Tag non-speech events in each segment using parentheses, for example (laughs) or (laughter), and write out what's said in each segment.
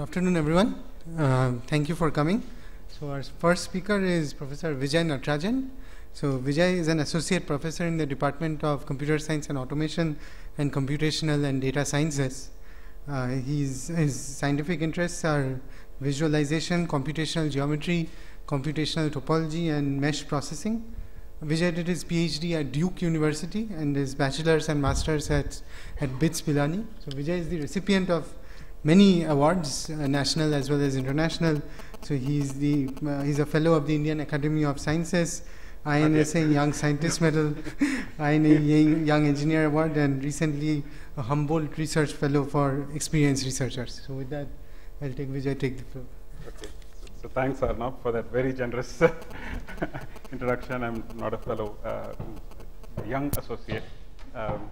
Good afternoon, everyone. Uh, thank you for coming. So our first speaker is Professor Vijay Natarajan. So Vijay is an associate professor in the Department of Computer Science and Automation and Computational and Data Sciences. Uh, his, scientific interests are visualization, computational geometry, computational topology, and mesh processing. Vijay did his PhD at Duke University and his bachelor's and master's at, at BITS Pilani. So Vijay is the recipient of many awards, uh, national as well as international. So he's the uh, he's a fellow of the Indian Academy of Sciences, INSA okay. Young Scientist Medal, (laughs) INA Young Engineer Award, and recently a Humboldt Research Fellow for experienced researchers. So with that, I'll take Vijay take the floor. Okay. So thanks Arnab for that very generous (laughs) introduction. I'm not a fellow, uh, young associate. Um,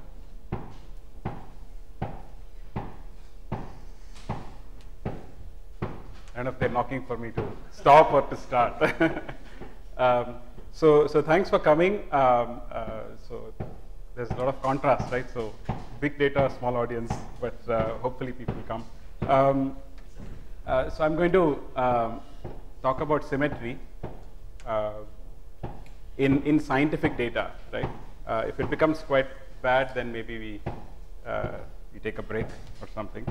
Don't know if they're knocking for me to stop or to start. (laughs) um, so, so thanks for coming. Um, uh, so there's a lot of contrast, right? So big data, small audience, but uh, hopefully people come. Um, uh, so I'm going to um, talk about symmetry uh, in in scientific data, right? Uh, if it becomes quite bad, then maybe we uh, we take a break or something.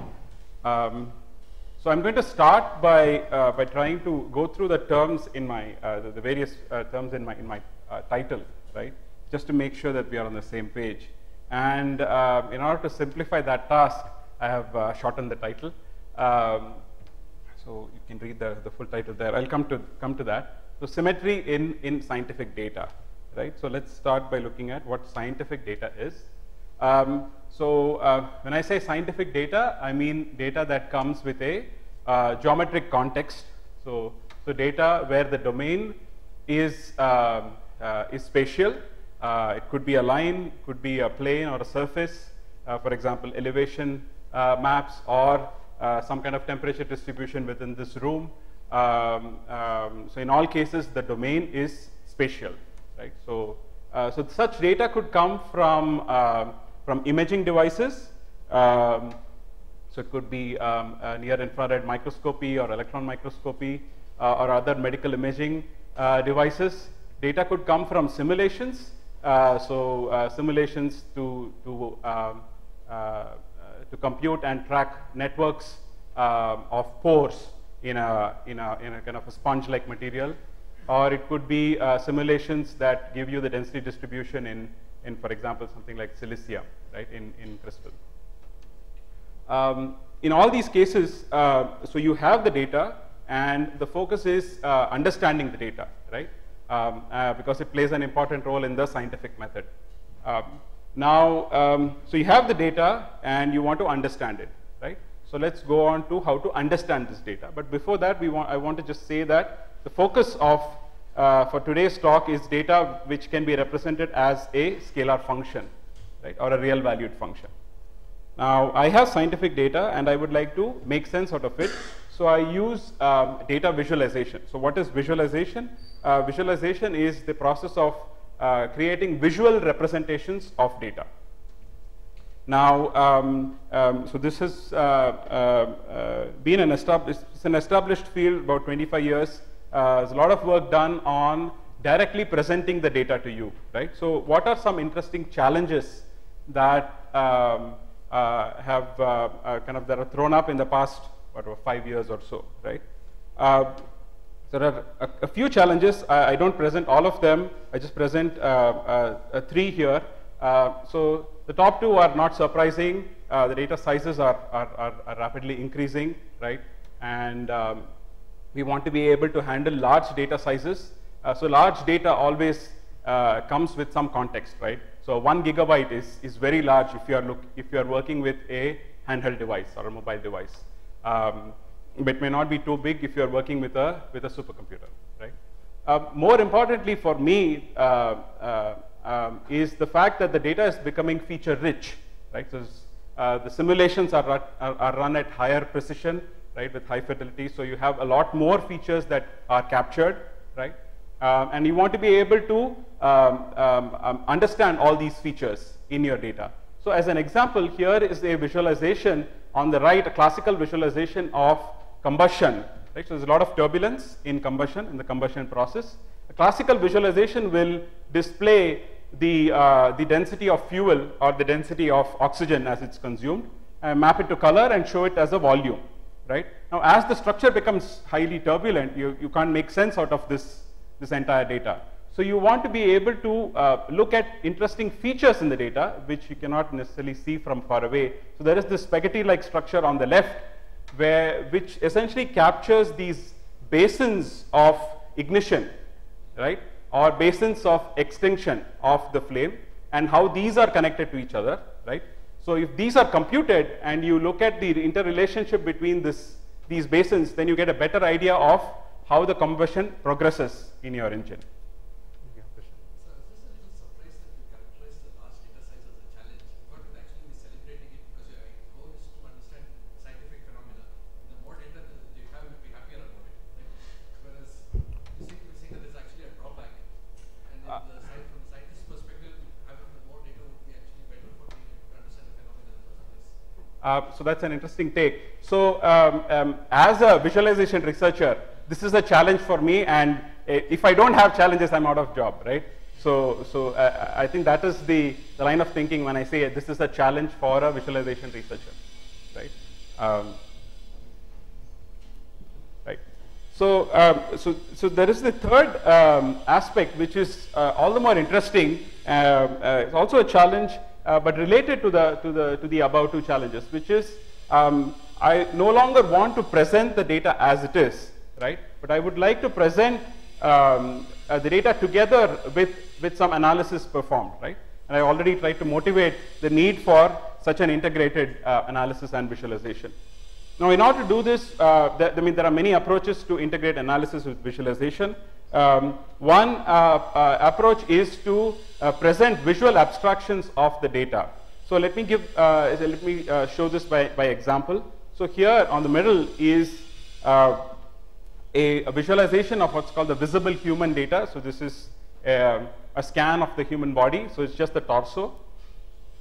Um, so I'm going to start by, uh, by trying to go through the terms in my, uh, the, the, various uh, terms in my, in my uh, title, right? Just to make sure that we are on the same page. And uh, in order to simplify that task, I have uh, shortened the title. Um, so you can read the, the full title there. I'll come to, come to that. So symmetry in, in scientific data, right? So let's start by looking at what scientific data is. Um, so uh, when I say scientific data, I mean data that comes with a uh, geometric context. So, so data where the domain is, um, uh, is spatial. Uh, it could be a line, could be a plane or a surface. Uh, for example, elevation uh, maps or some kind of temperature distribution within this room. Um, um, so in all cases, the domain is spatial, right? So, so such data could come from from imaging devices. Um, so it could be um, near infrared microscopy or electron microscopy uh, or other medical imaging uh, devices. Data could come from simulations. Uh, so uh, simulations to to um, uh, to compute and track networks um, of pores in a in a in a kind of a sponge-like material, or it could be uh, simulations that give you the density distribution in in, for example, something like silica, right, in, in crystal. Um, in all these cases, uh, so you have the data and the focus is uh, understanding the data, right, um, uh, because it plays an important role in the scientific method. Um, now, um, so you have the data and you want to understand it, right? So let's go on to how to understand this data. But before that, we want, I want to just say that the focus of uh, for today's talk is data which can be represented as a scalar function, right, or a real valued function. Now, I have scientific data and I would like to make sense out of it. So I use um, data visualization. So what is visualization? Uh, visualization is the process of uh, creating visual representations of data. Now, um, um, so this has uh, uh, uh been an established, it's an established field about 25 years uh, there's a lot of work done on directly presenting the data to you, right? So what are some interesting challenges that um, uh, have uh, uh kind of that are thrown up in the past whatever five years or so, right? Uh, there are a, a few challenges. I, I, don't present all of them. I just present three here. so the top two are not surprising. the data sizes are, are, are, are rapidly increasing, right? And um, we want to be able to handle large data sizes. Uh, so large data always uh, comes with some context, right? So one gigabyte is, is very large if you are look, if you are working with a handheld device or a mobile device. Um, but may not be too big if you are working with a with a supercomputer, right? Uh, more importantly for me uh, uh, um, is the fact that the data is becoming feature rich, right? So uh, the simulations are, are, are run at higher precision right, with high fidelity. So you have a lot more features that are captured, right? Um, and you want to be able to um, um, um, understand all these features in your data. So as an example, here is a visualization on the right, a classical visualization of combustion, right? So there's a lot of turbulence in combustion, in the combustion process. A classical visualization will display the, uh, the density of fuel or the density of oxygen as it's consumed, and map it to color and show it as a volume, right? Now, as the structure becomes highly turbulent, you, you can't make sense out of this, this entire data. So you want to be able to uh, look at interesting features in the data, which you cannot necessarily see from far away. So there is this spaghetti-like structure on the left, where, which essentially captures these basins of ignition, right? Or basins of extinction of the flame, and how these are connected to each other, right? So if these are computed and you look at the interrelationship between this, these basins, then you get a better idea of how the combustion progresses in your engine. Uh, so that's an interesting take. So um, um, as a visualization researcher, this is a challenge for me and if I don't have challenges, I'm out of job, right? So, so uh, I think that is the, the line of thinking when I say this is a challenge for a visualization researcher, right? Um, right. So, um, so, so there is the third um, aspect, which is uh, all the more interesting. Uh, uh, it's also a challenge uh, but related to the, to, the, to the above two challenges, which is um, I no longer want to present the data as it is, right? But I would like to present um, uh, the data together with, with some analysis performed, right? And I already tried to motivate the need for such an integrated uh, analysis and visualization. Now, in order to do this, uh, there, I mean, there are many approaches to integrate analysis with visualization. Um, one uh, uh, approach is to uh, present visual abstractions of the data. So let me give, uh, let me uh, show this by, by example. So here on the middle is uh, a, a, visualization of what's called the visible human data. So this is a, a scan of the human body. So it's just the torso.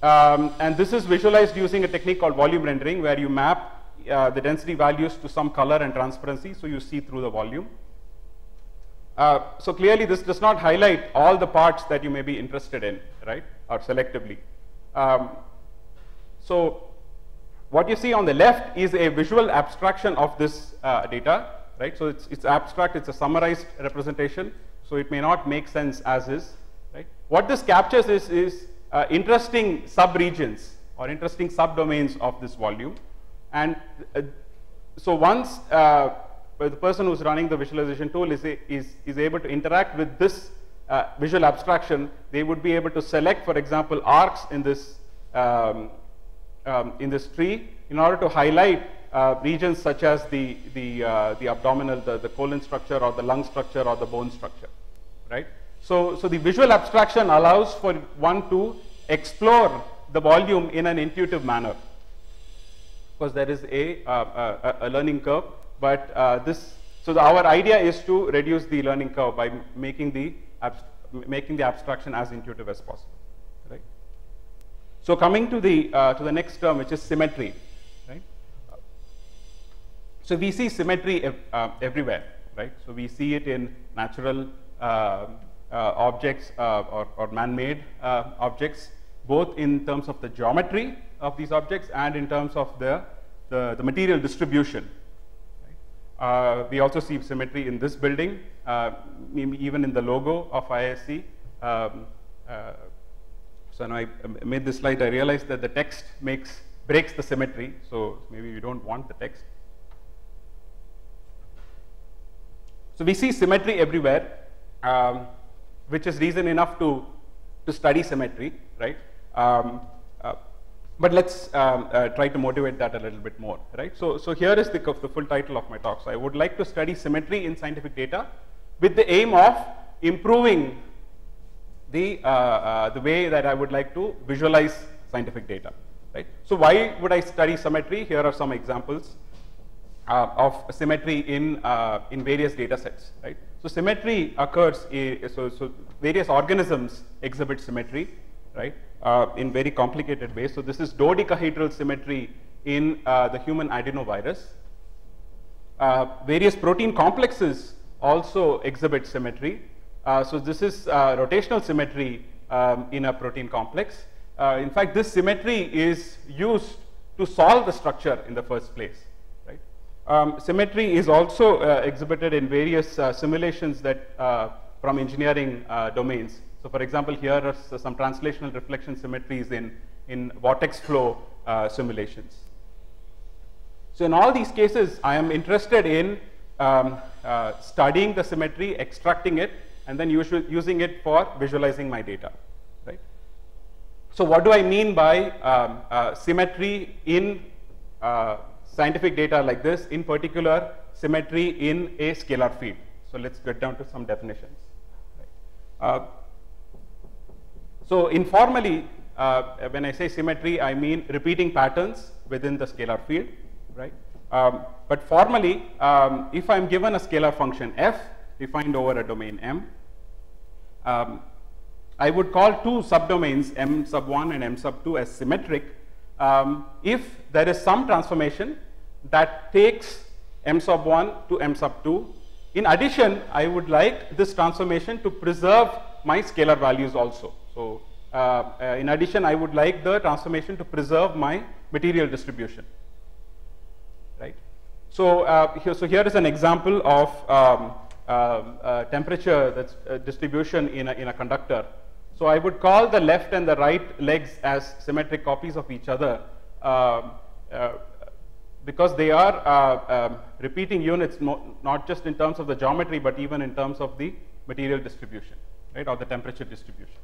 Um, and this is visualized using a technique called volume rendering where you map the density values to some color and transparency so you see through the volume. Uh, so clearly this does not highlight all the parts that you may be interested in, right, or selectively. Um, so what you see on the left is a visual abstraction of this uh, data, right? So it's, it's abstract, it's a summarized representation, so it may not make sense as is, right? What this captures is, is uh, interesting subregions or interesting subdomains of this volume. And uh, so once uh, but the person who's running the visualization tool is, is, is able to interact with this uh, visual abstraction, they would be able to select, for example, arcs in this, um, um, in this tree in order to highlight uh, regions such as the, the, uh, the abdominal, the, the colon structure or the lung structure or the bone structure, right? So, so the visual abstraction allows for one to explore the volume in an intuitive manner because there is a, uh, a, a learning curve but uh, this, so our idea is to reduce the learning curve by making the, making the abstraction as intuitive as possible. Right? So coming to the, uh, to the next term, which is symmetry. Right? So we see symmetry ev uh, everywhere. Right? So we see it in natural uh, uh, objects uh, or, or man-made objects, both in terms of the geometry of these objects and in terms of the, the, the material distribution uh, we also see symmetry in this building, uh, even in the logo of IISc. Um, uh, so now I made this slide, I realized that the text makes breaks the symmetry, so maybe we don't want the text. So we see symmetry everywhere, um, which is reason enough to, to study symmetry, right? Um, but let's um, uh, try to motivate that a little bit more, right? So, so here is the, the full title of my talk. So I would like to study symmetry in scientific data with the aim of improving the, uh, uh, the way that I would like to visualize scientific data, right? So why would I study symmetry? Here are some examples uh, of symmetry in, uh, in various data sets, right? So symmetry occurs, so, so various organisms exhibit symmetry, right? uh, in very complicated ways. So this is dodecahedral symmetry in uh, the human adenovirus. Uh, various protein complexes also exhibit symmetry. Uh, so this is uh, rotational symmetry um, in a protein complex. Uh, in fact, this symmetry is used to solve the structure in the first place. Right? Um, symmetry is also exhibited in various simulations that from engineering domains. So for example, here are some translational reflection symmetries in, in vortex flow simulations. So in all these cases, I am interested in um, uh, studying the symmetry, extracting it, and then using it for visualizing my data. Right? So what do I mean by um, uh, symmetry in uh, scientific data like this, in particular symmetry in a scalar field? So let's get down to some definitions. Right? So informally, uh, when I say symmetry, I mean repeating patterns within the scalar field right? Um, but formally, um, if I'm given a scalar function f defined over a domain M, um, I would call two subdomains M sub 1 and M sub 2 as symmetric um, if there is some transformation that takes M sub 1 to M sub 2. In addition, I would like this transformation to preserve my scalar values also. So, uh, uh, in addition, I would like the transformation to preserve my material distribution. Right? So, uh, here, so here is an example of um, uh, uh, temperature that's uh, distribution in a, in a conductor. So I would call the left and the right legs as symmetric copies of each other um, uh, because they are uh, um, repeating units no, not just in terms of the geometry but even in terms of the material distribution, right, or the temperature distribution.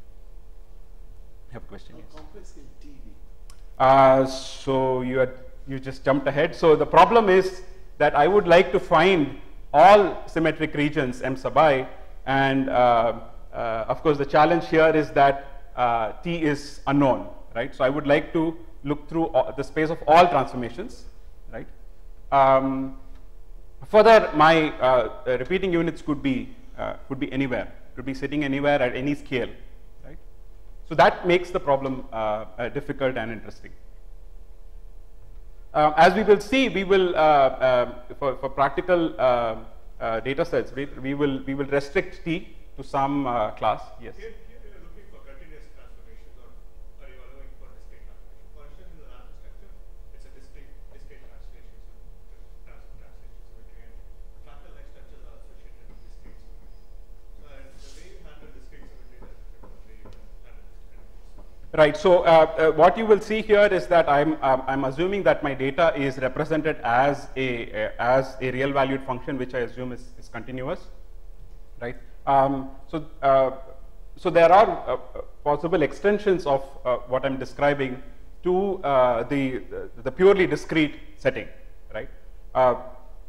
Have a question? How yes. complex can T be? so you had, you just jumped ahead. So the problem is that I would like to find all symmetric regions M sub i and uh, uh, of course the challenge here is that uh, T is unknown, right. So I would like to look through the space of all transformations, right. Um, further, my uh, repeating units could be uh, could be anywhere, could be sitting anywhere at any scale. So that makes the problem uh, difficult and interesting. Uh, as we will see, we will, uh, uh, for, for practical uh, uh, data sets, we, we, will, we will restrict T to some uh, class. Yes. Here, here we are looking for continuous transformations or are you allowing for discrete transformations? For instance, in the nano structure, it's a discrete, discrete translation, so trans translation. So we can, fractal-like structures are associated with discrete. So the way you handle discrete symmetry is different from the way you handle discrete. Right. So uh, uh, what you will see here is that I'm um, I'm assuming that my data is represented as a uh, as a real valued function, which I assume is, is continuous. Right. Um, so uh, so there are uh, possible extensions of uh, what I'm describing to the, the purely discrete setting. Right.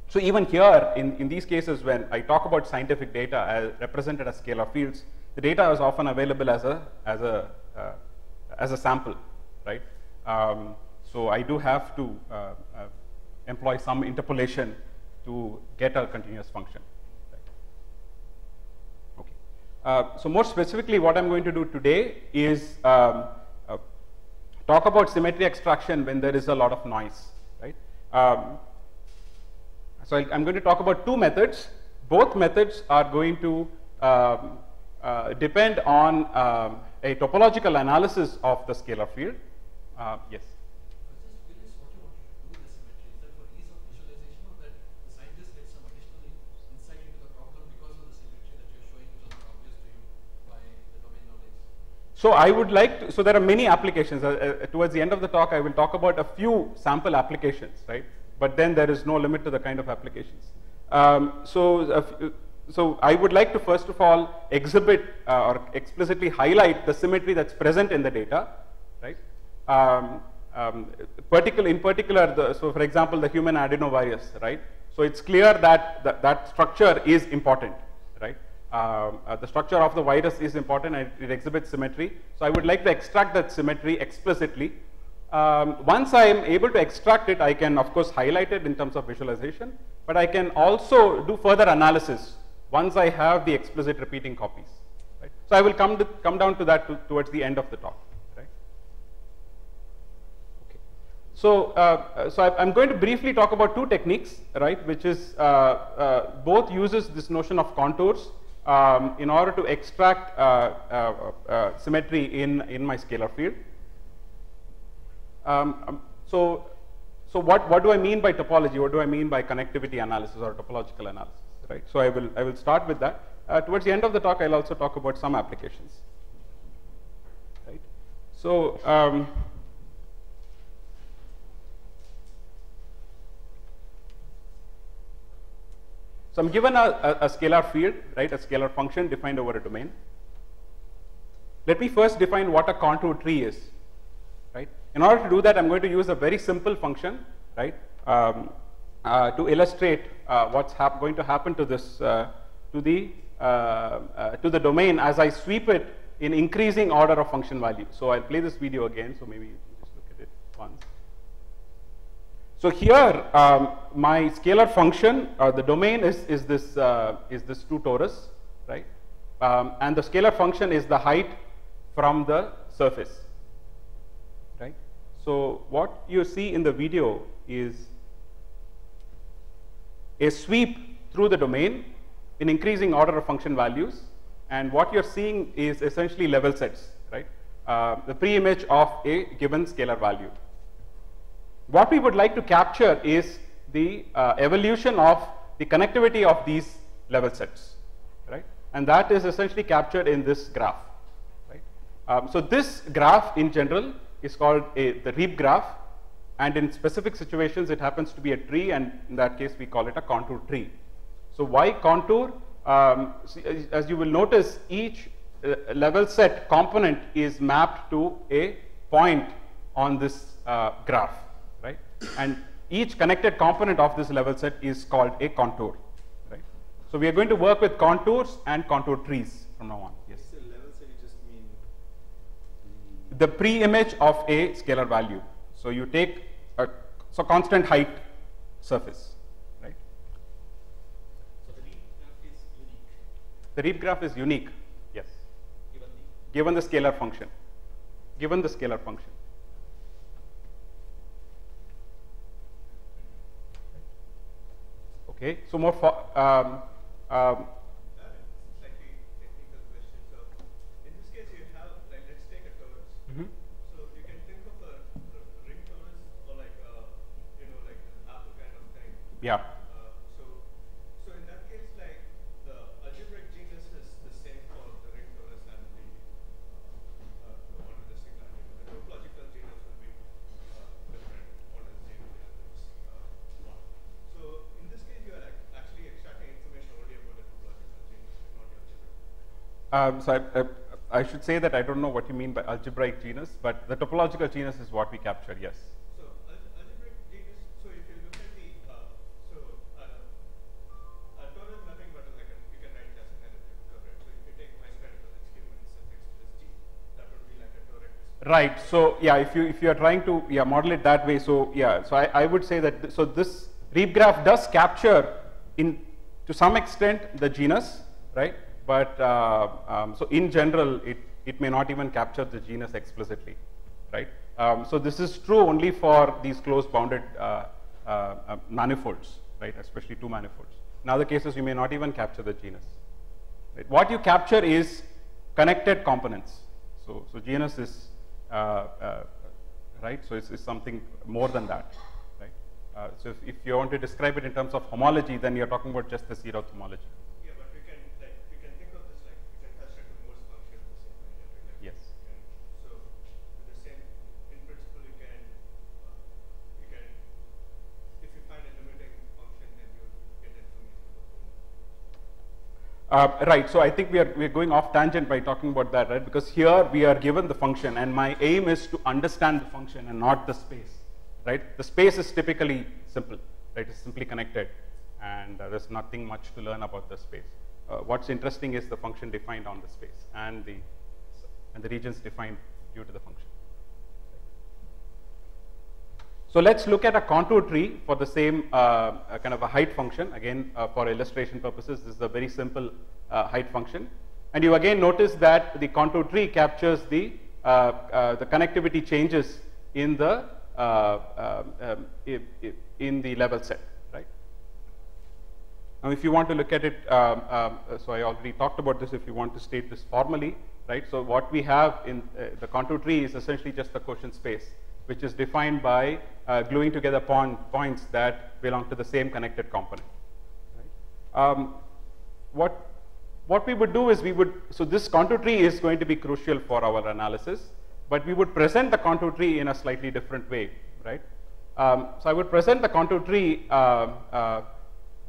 so even here, in, in these cases, when I talk about scientific data as represented as scalar fields, the data is often available as a as a as a sample, right? Um, so I do have to uh, uh, employ some interpolation to get a continuous function. Okay. Uh, so more specifically, what I'm going to do today is um, uh, talk about symmetry extraction when there is a lot of noise, right? Um, so I, am going to talk about two methods. Both methods are going to um, uh, depend on um, a topological analysis of the scalar field. Uh, yes. So I would like to, so there are many applications. Uh, uh, towards the end of the talk, I will talk about a few sample applications, right? But then there is no limit to the kind of applications. Um, so uh, so I would like to first of all exhibit uh, or explicitly highlight the symmetry that's present in the data, right? Um, um, particular, in particular, the, so for example, the human adenovirus, right? So it's clear that th that structure is important, right? Um, uh, the structure of the virus is important and it, exhibits symmetry. So I would like to extract that symmetry explicitly. Um, once I am able to extract it, I can of course highlight it in terms of visualization, but I can also do further analysis once I have the explicit repeating copies. Right? So I will come, to, come down to that to, towards the end of the talk. Okay. so, uh, so I, am going to briefly talk about two techniques, right, which is uh, uh, both uses this notion of contours um, in order to extract uh, symmetry in, in my scalar field. Um, um, so, so what, what do I mean by topology? What do I mean by connectivity analysis or topological analysis, right? So I will, I will start with that. towards the end of the talk, I'll also talk about some applications, right? So, um, So I'm given a, a, a, scalar field, right, a scalar function defined over a domain. Let me first define what a contour tree is, right. In order to do that, I'm going to use a very simple function, right, um, uh, to illustrate uh, what's going to happen to this, uh, to the uh, uh, to the domain as I sweep it in increasing order of function value. So I'll play this video again. So maybe you can just look at it once. So here, um, my scalar function, uh, the domain is, is this is this 2 torus, right? Um, and the scalar function is the height from the surface, right? So what you see in the video is a sweep through the domain in increasing order of function values, and what you're seeing is essentially level sets, right? Uh, the pre-image of a given scalar value. What we would like to capture is the uh, evolution of the connectivity of these level sets, right? And that is essentially captured in this graph, right? Um, so this graph in general is called a, the Reeb graph, and in specific situations it happens to be a tree, and in that case we call it a contour tree. So why contour? Um, as you will notice, each uh, level set component is mapped to a point on this uh, graph right and each connected component of this level set is called a contour. Right? So we are going to work with contours and contour trees from now on. Yes. So level set you just mean the pre-image of a scalar value. So you take a so constant height surface, right? So the Reeb graph is unique. The Reeb graph is unique. Yes. Given the Given the scalar function. Given the scalar function. Okay, so more for, um, um, Um, algebraic. Genus is the same for the ring torus and the uh, uh, the one that the signal the topological genus will be uh, different order. So in this case you are actually extracting information only about the topological genus, not the algebraic Um, so I, I, I should say that I don't know what you mean by algebraic genus, but the topological genus is what we capture, yes. Right. So yeah, if you if you are trying to yeah model it that way, so yeah, so I, I would say that th- so this Reeb graph does capture in to some extent the genus, right? But uh, um, so in general, it it may not even capture the genus explicitly, right? Um, so this is true only for these closed bounded uh, uh, uh, manifolds, right? Especially two manifolds. In other cases, you may not even capture the genus. Right? What you capture is connected components. So, so genus is right. So it's, it's something more than that, right? Uh, so if, if you want to describe it in terms of homology, then you're talking about just the zeroth homology. Yeah, but we can like we can think of this like we can construct a Morse function the same way that we like. Yes. And so with the same in principle you can uh, you can if you find a limiting function then you get information about the Uh, right. So I think we are we are going off tangent by talking about that, right? Because here we are given the function, and my aim is to understand the function and not the space, right? The space is typically simple, right? It's simply connected, and uh, there's nothing much to learn about the space. Uh, what's interesting is the function defined on the space and the and the regions defined due to the function. So let's look at a contour tree for the same uh, uh, kind of a height function. Again, uh, for illustration purposes, this is a very simple uh, height function. And you again notice that the contour tree captures the, uh, uh, the connectivity changes in the um, in the level set, right? Now, if you want to look at it, um, um, so I already talked about this. If you want to state this formally, right? So what we have in the contour tree is essentially just the quotient space, which is defined by uh, gluing together points that belong to the same connected component. Right? Um, what what we would do is we would so this contour tree is going to be crucial for our analysis, but we would present the contour tree in a slightly different way, right? Um, so I would present the contour tree um, uh,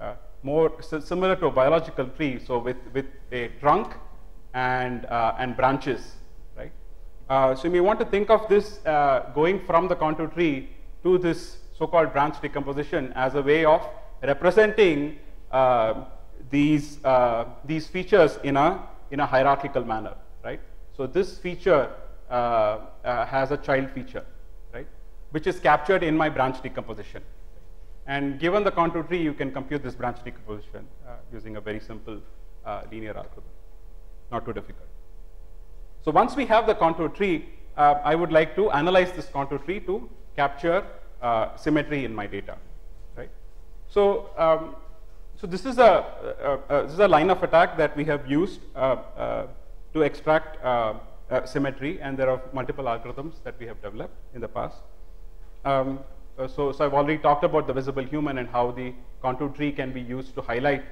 uh, more similar to a biological tree, so with with a trunk and uh, and branches? Uh, so you may want to think of this uh, going from the contour tree to this so-called branch decomposition as a way of representing uh, these uh, these features in a in a hierarchical manner, right? So this feature uh, uh, has a child feature, right, which is captured in my branch decomposition. And given the contour tree, you can compute this branch decomposition using a very simple linear algorithm, not too difficult. So once we have the contour tree, uh, I would like to analyze this contour tree to capture uh, symmetry in my data, right? So, um, so this is a uh, uh, this is a line of attack that we have used uh, uh, to extract uh, uh, symmetry, and there are multiple algorithms that we have developed in the past. Um, so, so I've already talked about the visible human and how the contour tree can be used to highlight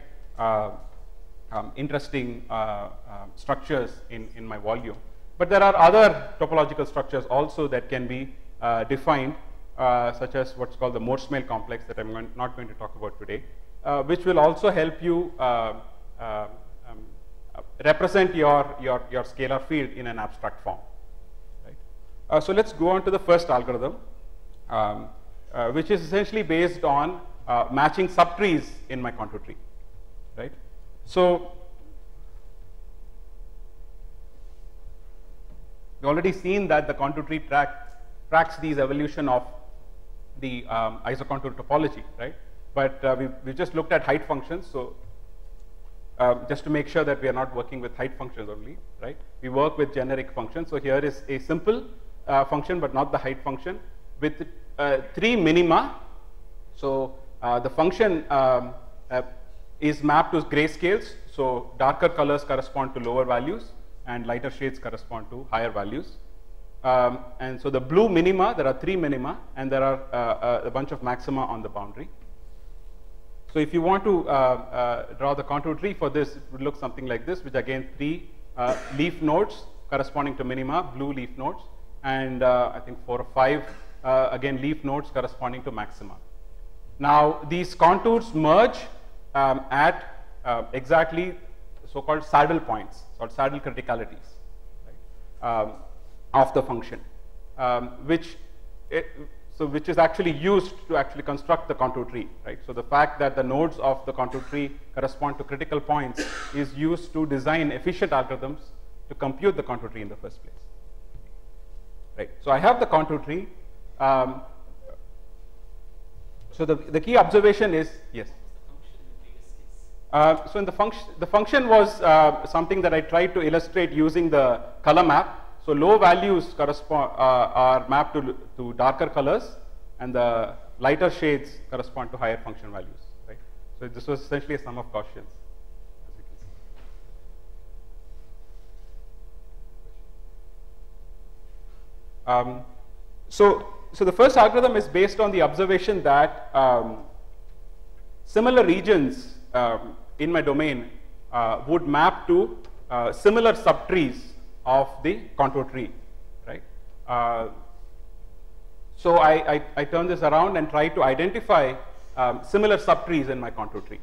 um, interesting uh, um, structures in, in my volume. But there are other topological structures also that can be uh, defined, uh, such as what's called the Morse-Smale complex that I'm going- not going to talk about today, uh, which will also help you uh, uh, um, uh, represent your, your, your scalar field in an abstract form. Right? Uh, so let's go on to the first algorithm, um, uh, which is essentially based on uh, matching subtrees in my contour tree. So we already seen that the contour tree track tracks these evolution of the um, isocontour topology, right? But uh, we we just looked at height functions, so um, just to make sure that we are not working with height functions only, right? We work with generic functions. So here is a simple uh, function, but not the height function, with uh, three minima. So uh, the function um, uh, is mapped to grayscales. So darker colors correspond to lower values, and lighter shades correspond to higher values. Um, and so the blue minima, there are three minima, and there are uh, uh, a bunch of maxima on the boundary. So if you want to uh, uh, draw the contour tree for this, it would look something like this, which again three uh, leaf nodes corresponding to minima, blue leaf nodes, and uh, I think four or five uh, again leaf nodes corresponding to maxima. Now these contours merge um, at uh, exactly so-called saddle points, or saddle criticalities, right, um, of the function, um, which it, so which is actually used to actually construct the contour tree, right? So the fact that the nodes of the contour tree correspond to critical points is used to design efficient algorithms to compute the contour tree in the first place, right? So I have the contour tree. Um, so the, the key observation is yes. Uh, so in the function, the function was uh, something that I tried to illustrate using the color map. So low values correspond uh, are mapped to, to darker colors, and the lighter shades correspond to higher function values. Right. So this was essentially a sum of Gaussians. Um, so, so the first algorithm is based on the observation that um, similar regions um, in my domain uh, would map to uh, similar subtrees of the contour tree, right? Uh, so I, I, I turn this around and try to identify um, similar subtrees in my contour tree,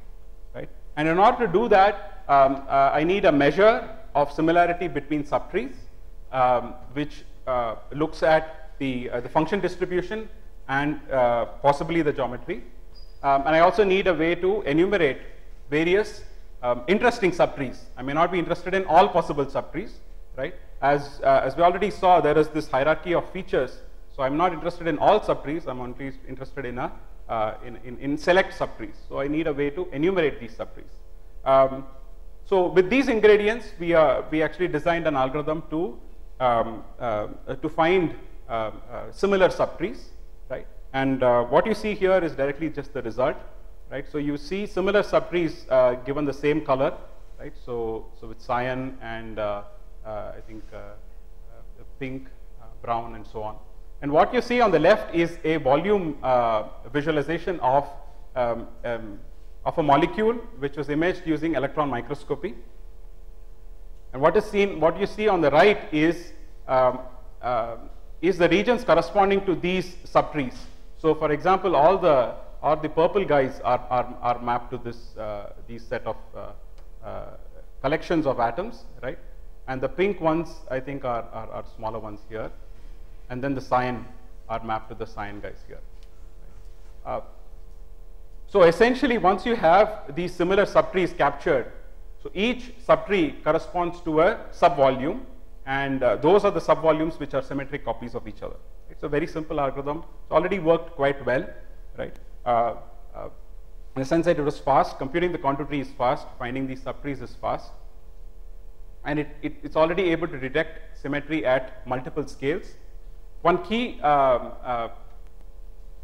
right? And in order to do that, um, uh, I need a measure of similarity between subtrees, um, which uh, looks at the, uh, the function distribution and possibly the geometry. Um, and I also need a way to enumerate various um, interesting subtrees. I may not be interested in all possible subtrees, right? As, uh, as we already saw, there is this hierarchy of features. So I'm not interested in all subtrees. I'm only interested in, a, uh, in, in, in select subtrees. So I need a way to enumerate these subtrees. Um, so with these ingredients, we, uh, we actually designed an algorithm to, um, uh, to find uh, uh, similar subtrees right? And what you see here is directly just the result, right? So you see similar subtrees uh, given the same color, right? So, so with cyan and uh, uh, I think uh, uh, pink, uh, brown, and so on. And what you see on the left is a volume visualization of um, um, of a molecule which was imaged using electron microscopy. And what is seen, what you see on the right is um, is the regions corresponding to these subtrees. So, for example, all the all the purple guys are are, are mapped to this uh, these set of uh, uh, collections of atoms, right? And the pink ones, I think, are, are, are smaller ones here, and then the cyan are mapped to the cyan guys here. Uh, so essentially, once you have these similar subtrees captured, so each subtree corresponds to a subvolume, and uh, those are the subvolumes which are symmetric copies of each other. It's a very simple algorithm. It's already worked quite well, right? Uh, uh, in the sense that it was fast, computing the contour tree is fast, finding these subtrees is fast, and it, it, it's already able to detect symmetry at multiple scales. One key um, uh,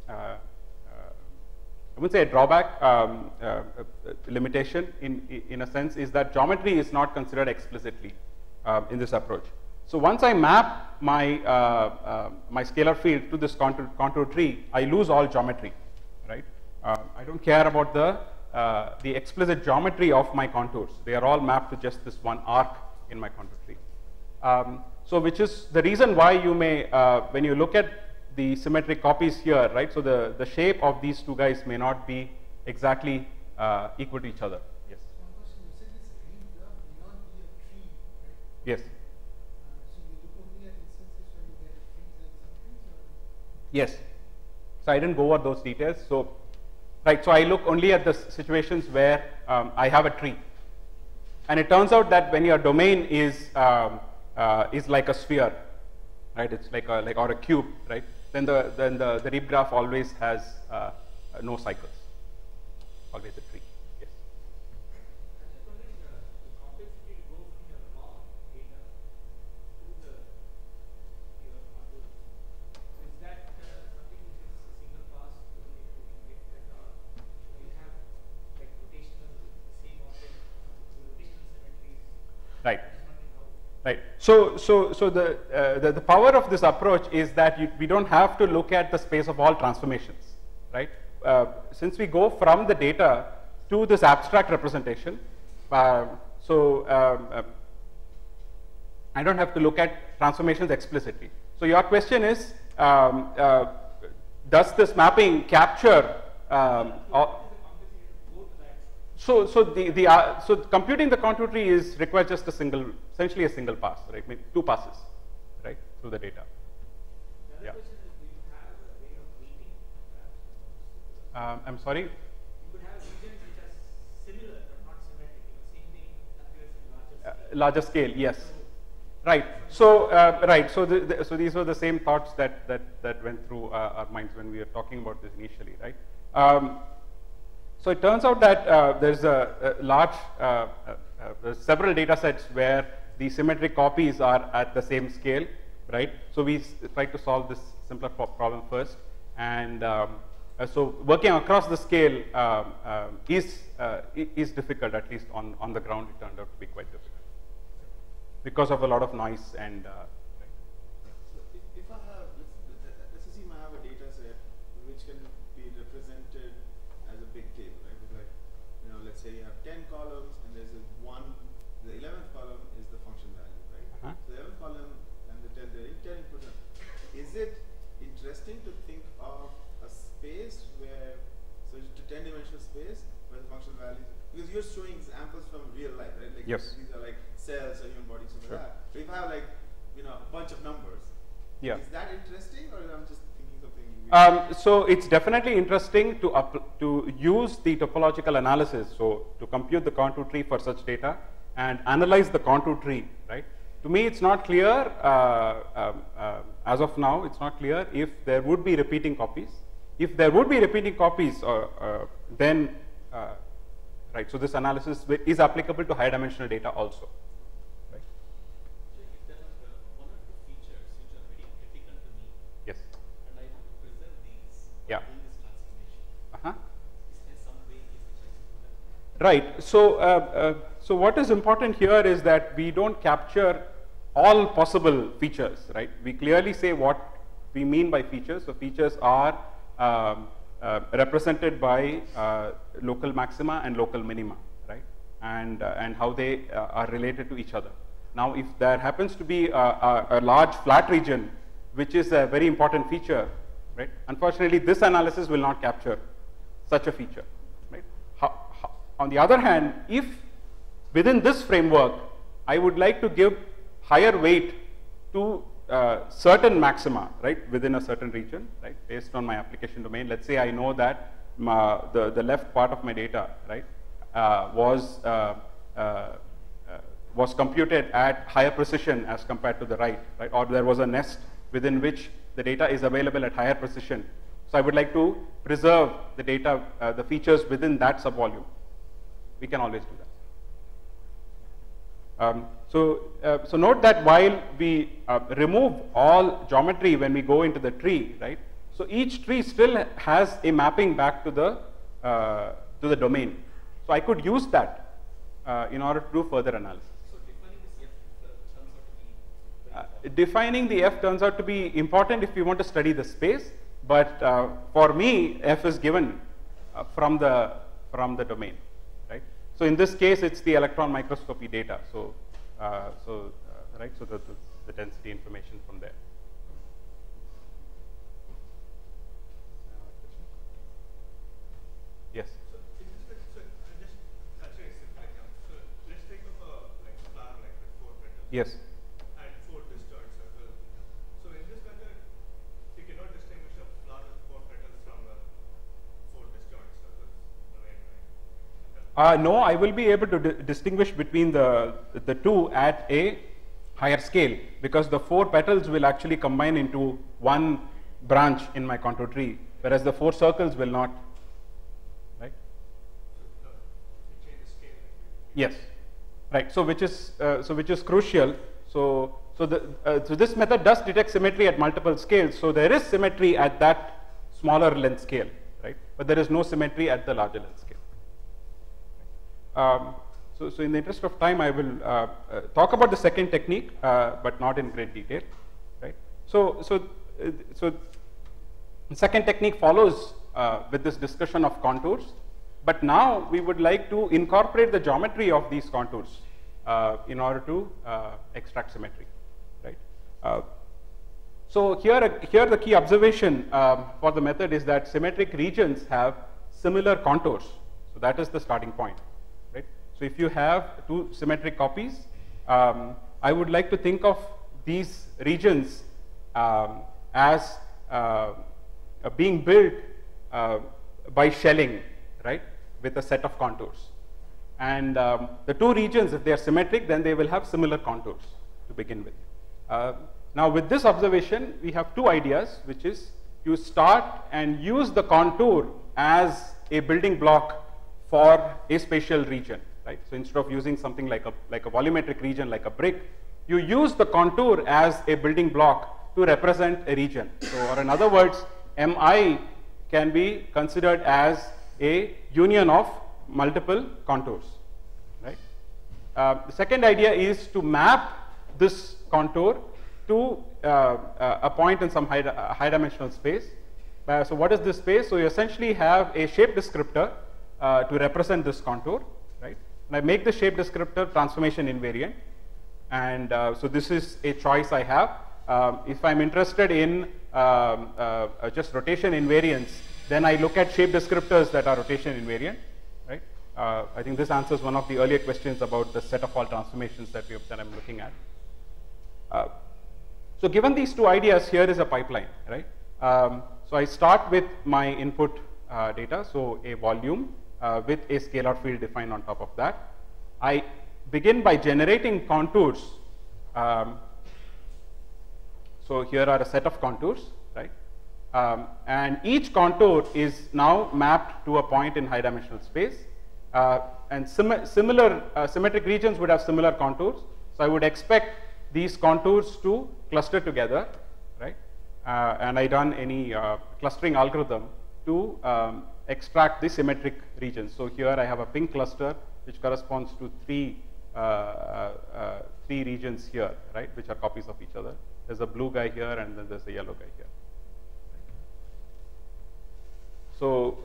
uh, I would say a drawback, um, uh, uh, limitation in, in a sense is that geometry is not considered explicitly uh, in this approach. So once I map my, uh, uh, my scalar field to this contour, contour tree, I lose all geometry? Uh, I don't care about the, the explicit geometry of my contours. They are all mapped to just this one arc in my contour tree. Um, so which is the reason why you may, when you look at the symmetric copies here, right? So the, the shape of these two guys may not be exactly uh, equal to each other. Yes. Yes. Uh? Yes. So I didn't go over those details. So, right. So I look only at the situations where um, I have a tree, and it turns out that when your domain is um, uh, is like a sphere, right? It's like a like or a cube, right? then the then the, the Reeb graph always has uh, no cycles, always a tree. Yes. I'm just wondering, uh, the complexity to go from your raw data to the your contour. So is that uh, something which is a single pass to the you can get that or you, know, you have like rotational the same object, the rotational symmetries. Right. I'm just wondering how Right. So, so, so the, uh, the, the power of this approach is that you, we don't have to look at the space of all transformations, right? Uh, since we go from the data to this abstract representation, uh, so um, uh, I don't have to look at transformations explicitly. So your question is, um, uh, does this mapping capture um, all, so, so the, the uh, so computing the contour tree is requires just a single, essentially a single pass, right? I mean, two passes, right, through the data. The other Yeah. question is, do you have a way of weighting? Um, I'm sorry. You could have regions which are similar but not symmetric. You know, same thing appears in larger Uh, scale. larger scale, yes. Right. So, uh, right. So, the, the, so these were the same thoughts that that that went through uh, our minds when we were talking about this initially, right? Um, so it turns out that uh, there's a, a large, uh, uh, uh, several data sets where the symmetric copies are at the same scale, right? So we try to solve this simpler problem first, and um, uh, so working across the scale um, um, is uh, is difficult, at least on on the ground. It turned out to be quite difficult because of a lot of noise and. 10-dimensional space where the functional values, because you're showing examples from real life, right? Like yes. These are like cells or human bodies, sure. Like so if I have like, you know, a bunch of numbers, yeah. is that interesting or I'm just thinking something? Um, so it's definitely interesting to, to use the topological analysis, so to compute the contour tree for such data and analyze the contour tree, right? To me, it's not clear, uh, uh, uh, as of now, it's not clear if there would be repeating copies if there would be repeating copies, uh, uh, then uh, right. So this analysis is applicable to high dimensional data also. Right? So if there are uh, one or two features which are very critical to me Yes. and I want to preserve these, Yeah. doing this transformation? Uh-huh. Is there some way in which I can do that? Right. So, uh, uh, so what is important here is that we don't capture all possible features, right? We clearly say what we mean by features. So, features are um, uh, represented by uh, local maxima and local minima, right? And uh, and how they uh, are related to each other. Now, if there happens to be a, a, a large flat region, which is a very important feature, right? Unfortunately, this analysis will not capture such a feature, right? How, how, on the other hand, if within this framework, I would like to give higher weight to uh, certain maxima, right, within a certain region, right, based on my application domain. Let's say I know that my, the, the left part of my data, right, uh, was, uh, uh, was computed at higher precision as compared to the right, right, or there was a nest within which the data is available at higher precision. So I would like to preserve the data, the features within that subvolume. We can always do that. Um, so, uh, so note that while we uh, remove all geometry when we go into the tree, right? So each tree still has a mapping back to the uh, to the domain. So I could use that uh, in order to do further analysis. So defining F uh, turns out to be very important. defining the f turns out to be important if you want to study the space, but uh, for me, f is given uh, from the from the domain, right? So in this case, it's the electron microscopy data. So uh, so uh, right, so the, the, the density information from there. Yes. So in this way, so I'm just considering a simple example. So let's think of a like flower like with four petals Yes. and four disjoint circles. So in this method, you cannot distinguish a flower with four petals from a four disjoint circles. Right, right. Uh, no, I will be able to di- distinguish between the, the two at a higher scale because the four petals will actually combine into one branch in my contour tree, whereas the four circles will not. Right? Yes. Right. So which is uh, so which is crucial. So so the uh, so this method does detect symmetry at multiple scales. So there is symmetry at that smaller length scale, right? But there is no symmetry at the larger length scale. Um, so, so in the interest of time, I will uh, uh, talk about the second technique, uh, but not in great detail, right? So, so, uh, so the second technique follows uh, with this discussion of contours, but now we would like to incorporate the geometry of these contours uh, in order to extract symmetry, right? So here, here the key observation um, for the method is that symmetric regions have similar contours. So that is the starting point? So if you have two symmetric copies, um, I would like to think of these regions um, as uh, being built uh, by shelling, right, with a set of contours. And um, the two regions, if they are symmetric, then they will have similar contours to begin with. Uh, now, with this observation, we have two ideas, which is you start and use the contour as a building block for a spatial region, right? So instead of using something like a like a volumetric region, like a brick, you use the contour as a building block to represent a region. So, or in other words, Mi can be considered as a union of multiple contours, right? Uh, the second idea is to map this contour to uh, uh, a point in some high, uh, high dimensional space. Uh, so what is this space? So you essentially have a shape descriptor uh, to represent this contour? And I make the shape descriptor transformation invariant. And uh, so this is a choice I have. Um, if I'm interested in um, uh, just rotation invariance, then I look at shape descriptors that are rotation invariant, right? Uh, I think this answers one of the earlier questions about the set of all transformations that, we have, that I'm looking at. Uh, so given these two ideas, here is a pipeline, right? Um, so I start with my input uh, data, so a volume uh, with a scalar field defined on top of that. I begin by generating contours. Um, so here are a set of contours, right? Um, and each contour is now mapped to a point in high dimensional space. Uh, and sim similar uh, symmetric regions would have similar contours. So I would expect these contours to cluster together, right? uh, and I run any uh, clustering algorithm to um, extract the symmetric regions. So here I have a pink cluster which corresponds to three, uh, uh, uh, three regions here, right, which are copies of each other. There's a blue guy here and then there's a yellow guy here. So,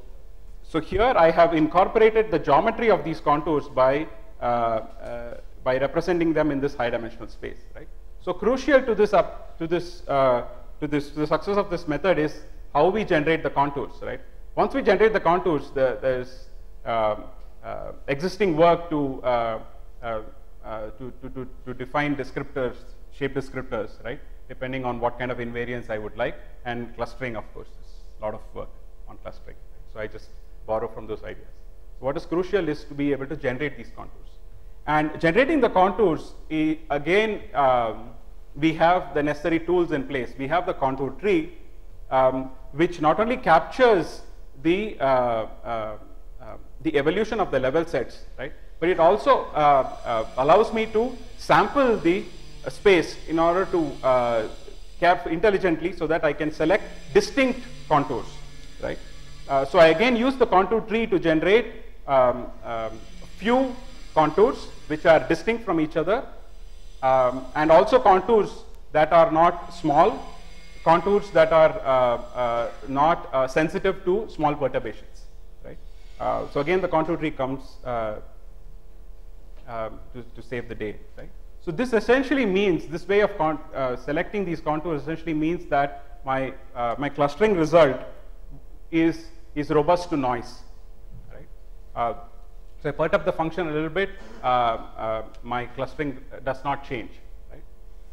so here I have incorporated the geometry of these contours by, uh, uh, by representing them in this high dimensional space, right? So crucial to this, up, to, this, uh, to this, to the success of this method is how we generate the contours, right? Once we generate the contours, the, there's um, uh, existing work to, uh, uh, uh, to, to, to, to define descriptors, shape descriptors, right? Depending on what kind of invariance I would like, and clustering, of course, is a lot of work on clustering. Right? So I just borrow from those ideas. So what is crucial is to be able to generate these contours. And generating the contours, again, um, we have the necessary tools in place. We have the contour tree, um, which not only captures the uh, uh, uh, the evolution of the level sets, right? But it also allows me to sample the space in order to cap intelligently so that I can select distinct contours, right? So I again use the contour tree to generate um, um, few contours which are distinct from each other um, and also contours that are not small, contours that are uh, uh, not uh, sensitive to small perturbations, right? So again, the contour tree comes to, to save the day, right? So this essentially means this way of selecting these contours essentially means that my my clustering result is is robust to noise, right? So I perturb the function a little bit, uh, uh, my clustering does not change?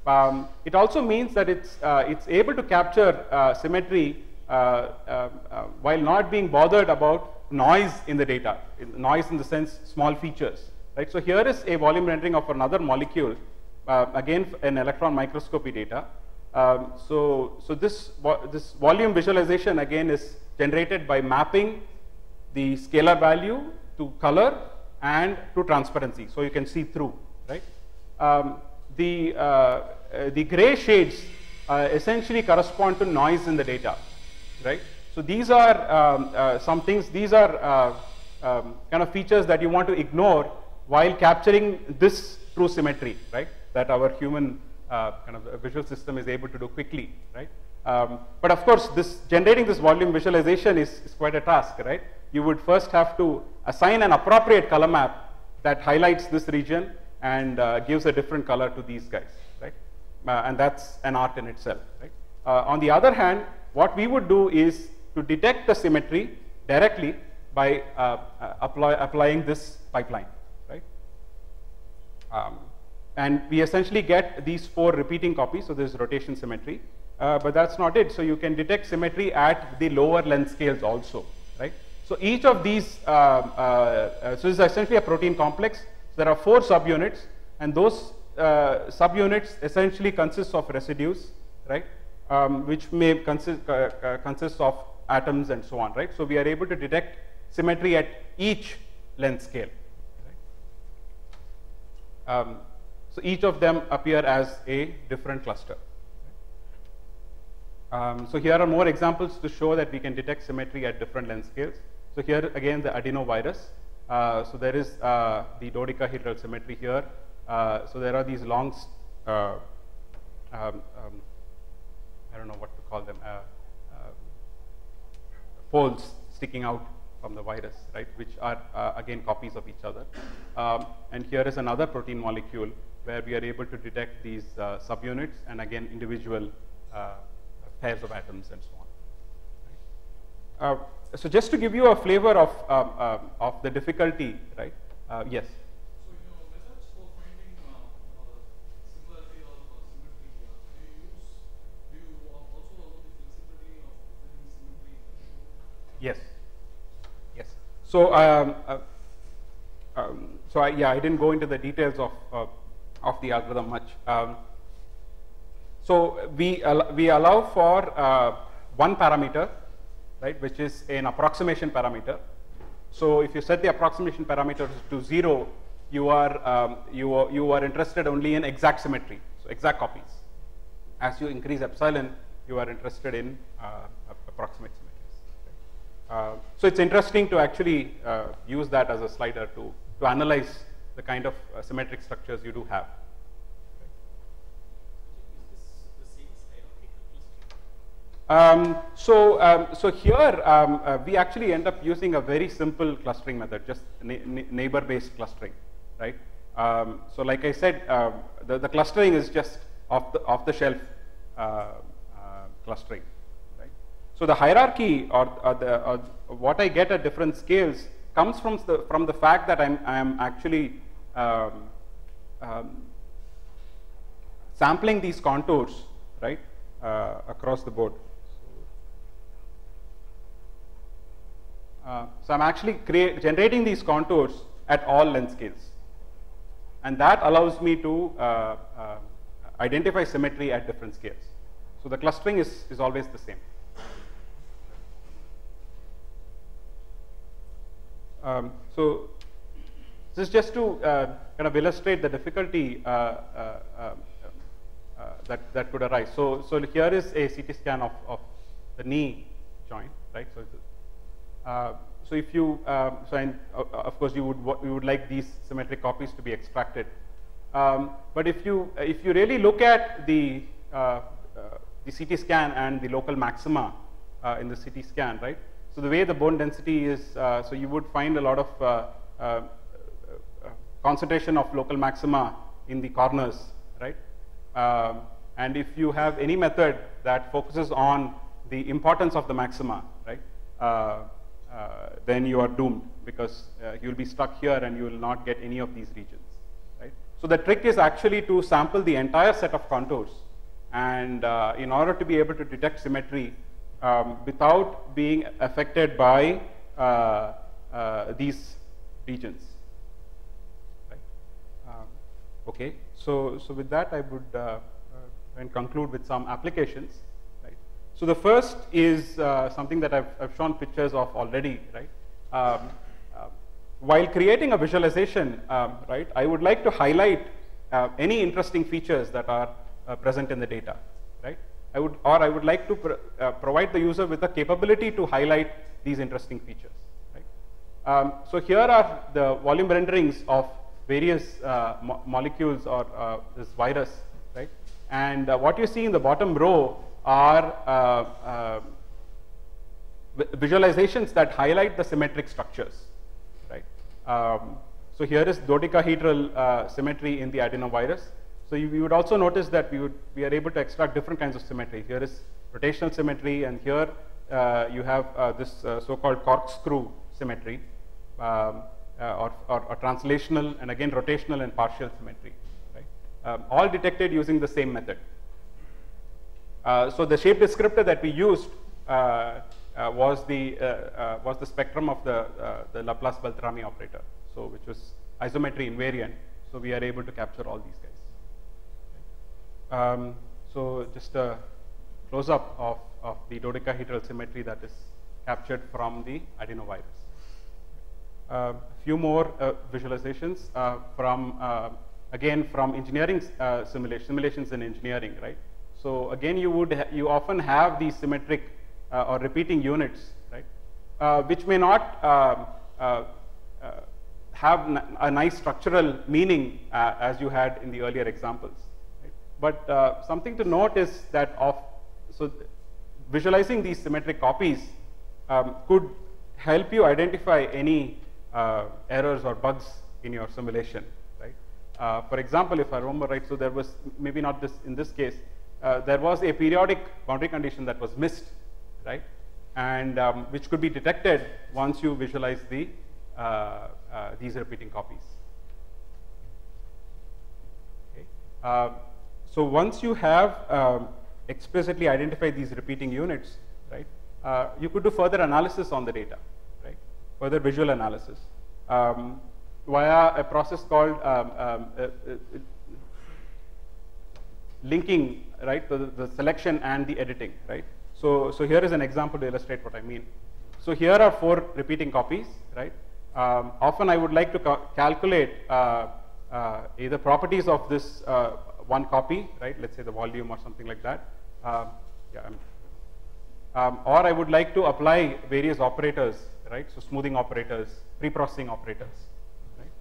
Um, it also means that it's, uh, it's able to capture uh, symmetry uh, uh, uh, while not being bothered about noise in the data, in, noise in the sense small features, right? So here is a volume rendering of another molecule, uh, again an electron microscopy data. Um, so, so this, vo- this volume visualization again is generated by mapping the scalar value to color and to transparency, so you can see through, right? Um, the, the gray shades uh, essentially correspond to noise in the data, right? So these are um, uh, some things, these are uh, um, kind of features that you want to ignore while capturing this true symmetry, right? That our human uh, kind of visual system is able to do quickly, right? Um, but of course, this generating this volume visualization is, is quite a task, right? You would first have to assign an appropriate color map that highlights this region and uh, gives a different color to these guys? Uh, and that's an art in itself, right? Uh, on the other hand, what we would do is to detect the symmetry directly by uh, uh, apply, applying this pipeline, right? Um, and we essentially get these four repeating copies, so there's rotation symmetry. Uh, but that's not it. So you can detect symmetry at the lower length scales also, right? So each of these, uh, uh, uh, so this is essentially a protein complex. There are four subunits, and those uh, subunits essentially consist of residues, right? Um, which may consist, uh, uh, consist of atoms and so on, right? So we are able to detect symmetry at each length scale. Um, so each of them appear as a different cluster. Um, so here are more examples to show that we can detect symmetry at different length scales. So here again the adenovirus. Uh, so there is uh, the dodecahedral symmetry here. Uh, so there are these long, uh, um, um, I don't know what to call them, uh, folds sticking out from the virus, right, which are uh, again copies of each other. Um, and here is another protein molecule where we are able to detect these uh, subunits and again individual uh, pairs of atoms and so on. So just to give you a flavor of, um, um, of the difficulty, right? Yes. So in your methods for finding uh, uh, similarity or uh, symmetry here, do you use, do you al- also allow the flexibility of finding symmetry in the show? Yes. Yes. So, um, uh, um, so I, yeah, I didn't go into the details of uh, of the algorithm much. Um, so we al- we allow for uh, one parameter, right, which is an approximation parameter. So if you set the approximation parameter to zero, you are um, you are, you are interested only in exact symmetry, so exact copies. As you increase epsilon, you are interested in uh, approximate? Uh, so it's interesting to actually uh, use that as a slider to, to analyze the kind of uh, symmetric structures you do have. Um, so, um, so here um, uh, we actually end up using a very simple clustering method, just ne- ne- neighbor-based clustering, right? Um, so, like I said, um, the, the clustering is just off the off the shelf uh, uh, clustering? So the hierarchy or, or the or what I get at different scales comes from the from the fact that I'm I'm actually um, um, sampling these contours, right, uh, across the board. Uh, so I'm actually create, generating these contours at all length scales, and that allows me to uh, uh, identify symmetry at different scales. So the clustering is is always the same. Um, so this is just to uh, kind of illustrate the difficulty uh, uh, that, that could arise. So, so here is a CT scan of, of the knee joint, right? So, uh, so if you, um, so and, of course you would, you would like these symmetric copies to be extracted. Um, but if you, if you really look at the, uh, the CT scan and the local maxima in the CT scan, right? So the way the bone density is, uh, so you would find a lot of uh, uh, uh, concentration of local maxima in the corners, right? Um, and if you have any method that focuses on the importance of the maxima, right, then you are doomed because you will be stuck here and you will not get any of these regions, right? So the trick is actually to sample the entire set of contours, and uh, in order to be able to detect symmetry um, without being affected by uh, uh, these regions, right? Um, okay, so so with that, I would uh, uh, conclude with some applications. Right. So the first is uh, something that I've, I've shown pictures of already. Right. Um, uh, while creating a visualization, um, right, I would like to highlight uh, any interesting features that are present in the data. I would or I would like to pr- uh, provide the user with the capability to highlight these interesting features. Right. Um, so here are the volume renderings of various uh, mo- molecules or uh, this virus, right? And uh, what you see in the bottom row are uh, uh, visualizations that highlight the symmetric structures, right? Um, so here is dodecahedral symmetry in the adenovirus. So you, you would also notice that we would we are able to extract different kinds of symmetry. Here is rotational symmetry, and here uh, you have uh, this uh, so-called corkscrew symmetry, um, uh, or, or, or translational, and again rotational and partial symmetry, right? Um, all detected using the same method. Uh, so the shape descriptor that we used uh, was the was the spectrum of the the Laplace Beltrami operator, so which was isometry invariant. So we are able to capture all these guys. Um, so just a close up of, of the dodecahedral symmetry that is captured from the adenovirus. A few more uh, visualizations uh, from uh, again from engineering uh, simulation, simulations in engineering, right? So again, you would you often have these symmetric uh, or repeating units, right? Uh, which may not uh, uh, have a nice structural meaning uh, as you had in the earlier examples. But uh, something to note is that of so th- visualizing these symmetric copies um, could help you identify any uh, errors or bugs in your simulation, right? Uh, for example, if I remember right, so there was maybe not this in this case, uh, there was a periodic boundary condition that was missed, right? And um, which could be detected once you visualize the uh, uh, these repeating copies. Okay. So once you have um, explicitly identified these repeating units, right, uh, you could do further analysis on the data, right, further visual analysis um, via a process called um, um, uh, uh, linking, right, the, the selection and the editing, right. So, so here is an example to illustrate what I mean. So here are four repeating copies, right. Um, often I would like to ca- calculate uh, uh, either properties of this uh, one copy, right? Let's say the volume or something like that. Um, Yeah, um, or I would like to apply various operators, right? So smoothing operators, pre-processing operators, right?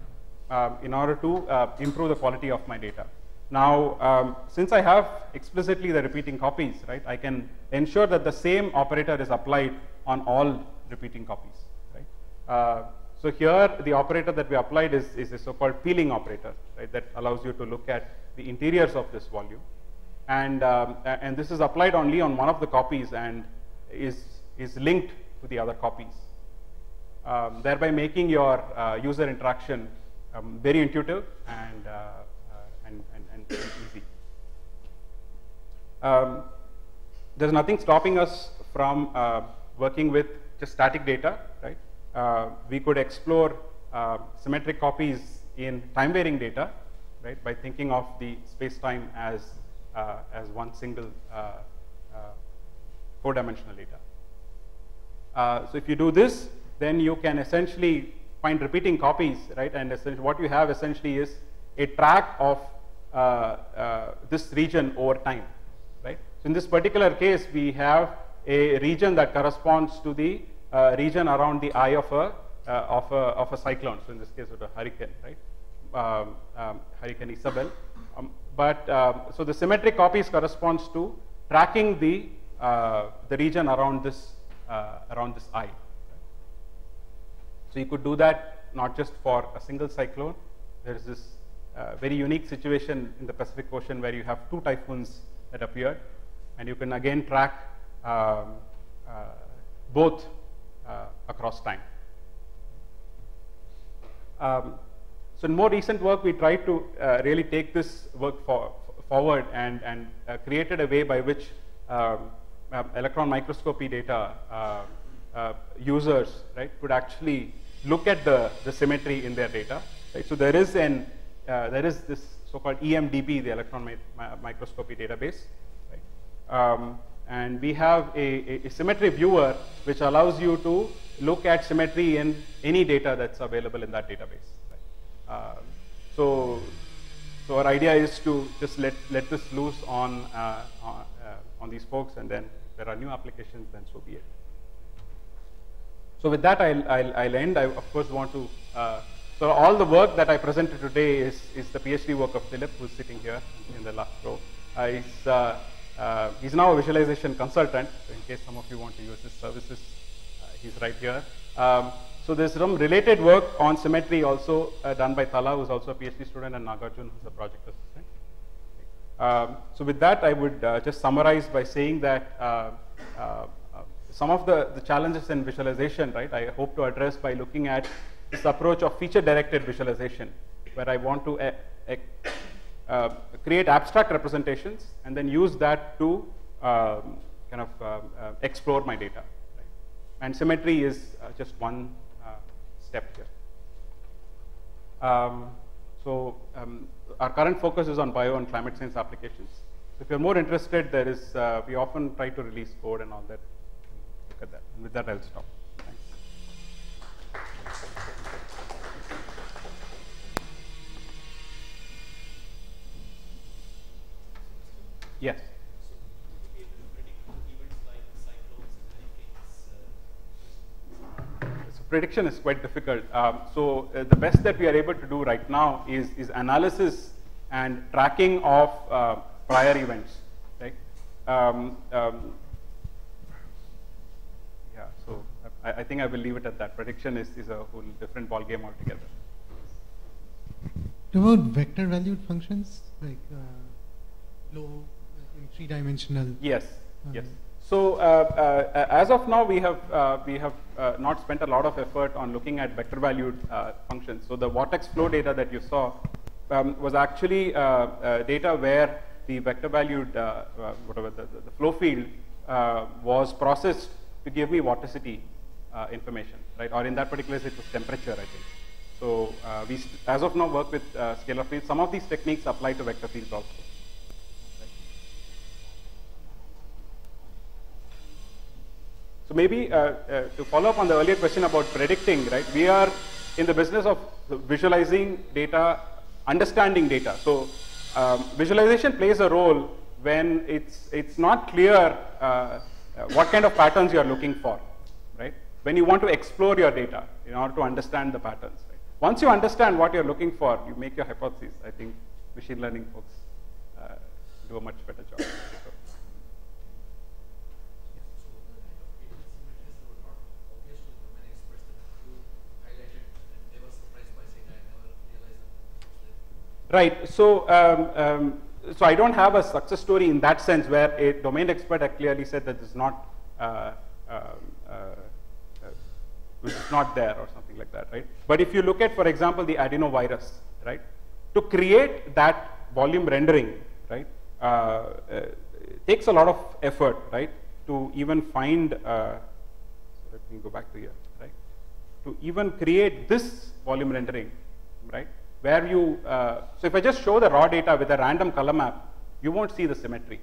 Um, in order to uh, improve the quality of my data. Now, um, since I have explicitly the repeating copies, right, I can ensure that the same operator is applied on all repeating copies, right? Uh, so here, the operator that we applied is, is a so-called peeling operator, right, that allows you to look at the interiors of this volume and um, and this is applied only on one of the copies and is is linked to the other copies um, thereby making your uh, user interaction um, very intuitive and, uh, uh, and, and, and easy um, there's nothing stopping us from uh, working with just static data, right? Uh, we could explore uh, symmetric copies in time varying data, right? By thinking of the space-time as uh, as one single four-dimensional data. So if you do this, then you can essentially find repeating copies, right? And essentially what you have essentially is a track of uh, uh, this region over time, right? So in this particular case, we have a region that corresponds to the region around the eye of a uh, of a of a cyclone. So in this case, a hurricane, right? Um, um, hurricane Isabel. Um, but um, so the symmetric copies corresponds to tracking the uh, the region around this uh, around this eye. So you could do that not just for a single cyclone. There is this uh, very unique situation in the Pacific Ocean where you have two typhoons that appeared, and you can again track um, uh, both uh, across time. Um, so in more recent work, we tried to uh, really take this work for, forward and, and uh, created a way by which um, uh, electron microscopy data uh, uh, users right, could actually look at the, the symmetry in their data. Right? So there is an uh, there is this so-called EMDB, the electron mi- microscopy database, right? Um, and we have a, a, a symmetry viewer which allows you to look at symmetry in any data that's available in that database. Right? Um, so, so our idea is to just let, let this loose on, uh, on, uh, on these folks, and then there are new applications, then so be it. So with that, I'll, I'll, I'll end. I, of course, want to, uh, so all the work that I presented today is, is the PhD work of Dilip, who's sitting here in the last row. Uh, uh, he's now a visualization consultant, in case some of you want to use his services, uh, he's right here. Um, so there's some related work on symmetry also uh, done by Talha, who's also a PhD student, and Nagarjun, who's a project assistant. Um, so with that, I would uh, just summarize by saying that uh, uh, some of the, the challenges in visualization, right, I hope to address by looking at this approach of feature-directed visualization, where I want to uh, create abstract representations and then use that to um, kind of um, uh, explore my data. Right? And symmetry is uh, just one uh, step here. Um, so um, our current focus is on bio and climate science applications. If you're more interested, there is uh, we often try to release code and all that. Look at that. And with that, I'll stop. Yes. So prediction is quite difficult. Um, so uh, the best that we are able to do right now is, is analysis and tracking of uh, prior events, right? Um, um, yeah, so I, I think I will leave it at that. Prediction is, is a whole different ball game altogether. About vector valued functions, like uh, low uh, in three dimensional. Yes, Uh, yes. So uh, uh, as of now, we have uh, we have uh, not spent a lot of effort on looking at vector valued uh, functions. So the vortex flow data that you saw um, was actually data where the vector valued uh, uh, whatever the, the, flow field uh, was processed to give me vorticity uh, information, right? Or in that particular case, it was temperature, I think. So uh, we, as of now, work with uh, scalar fields. Some of these techniques apply to vector fields also. So maybe uh, uh, to follow up on the earlier question about predicting, right? We are in the business of visualizing data, understanding data. So um, visualization plays a role when it's, it's not clear uh, uh, what kind of patterns you are looking for, right? When you want to explore your data in order to understand the patterns. Right? Once you understand what you're looking for, you make your hypothesis. I think machine learning folks uh, do a much better job. So, So the kind of data symmetries were not obvious to the domain experts that you highlighted, and they were surprised by saying, I never realized that. Right. So, um, um, so I don't have a success story in that sense where a domain expert had clearly said that is not, uh, um, uh, uh, is not there or something like that, right? But if you look at, for example, the adenovirus, right? To create that volume rendering, right, uh, uh, takes a lot of effort, right, to even find. Uh, so let me go back to here, right? To even create this volume rendering, right? Where you, uh, so if I just show the raw data with a random color map, you won't see the symmetry,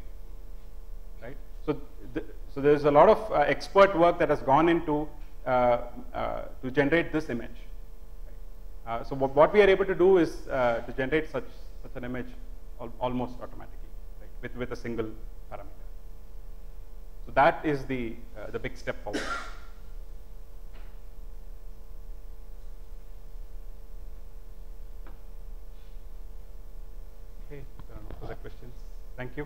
right? So, th so there's a lot of uh, expert work that has gone into uh, uh, to generate this image. Uh, so what, what we are able to do is to generate such such an image al almost automatically, right? With with a single parameter. So that is the the big step forward. No further questions. Thank you.